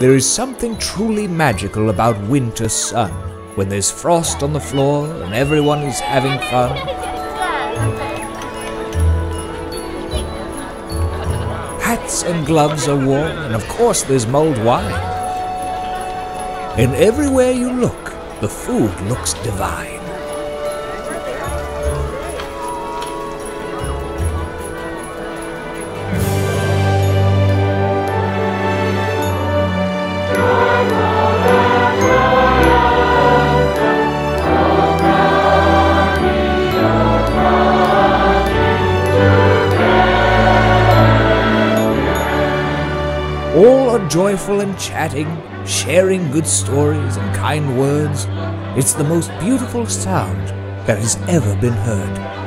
There is something truly magical about winter sun, when there's frost on the floor and everyone is having fun. Hats and gloves are worn, and of course there's mulled wine. And everywhere you look, the food looks divine. All are joyful and chatting, sharing good stories and kind words. It's the most beautiful sound that has ever been heard.